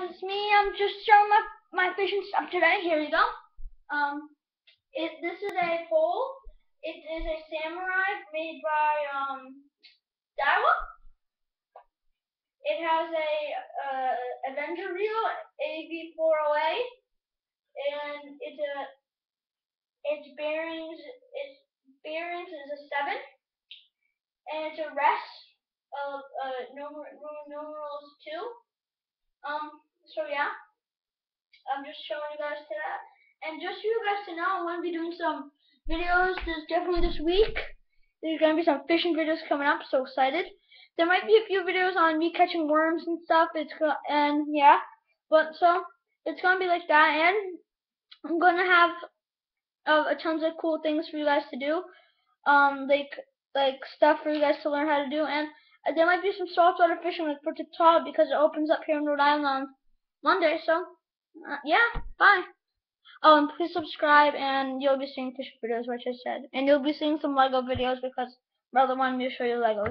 guys, it's me. I'm just showing my my fishing stuff today. Here you go. Um, it this is a pole. It is a samurai made by um Daiwa. It has a uh, Avenger reel AV408, and it's a its bearings its bearings is a seven, and it's a rest of uh numer numerals two. Um, so yeah, I'm just showing you guys to that. And just for you guys to know, I'm going to be doing some videos this definitely this week. There's going to be some fishing videos coming up, so excited. There might be a few videos on me catching worms and stuff, It's and yeah, but so, it's going to be like that, and I'm going to have uh, tons of cool things for you guys to do, um, like, like stuff for you guys to learn how to do, and there might be some saltwater fishing like for Tatal because it opens up here in Rhode Island Monday. So, uh, yeah, bye. Oh, and please subscribe, and you'll be seeing fishing videos, which I said. And you'll be seeing some Lego videos because brother wanted me to show you Legos.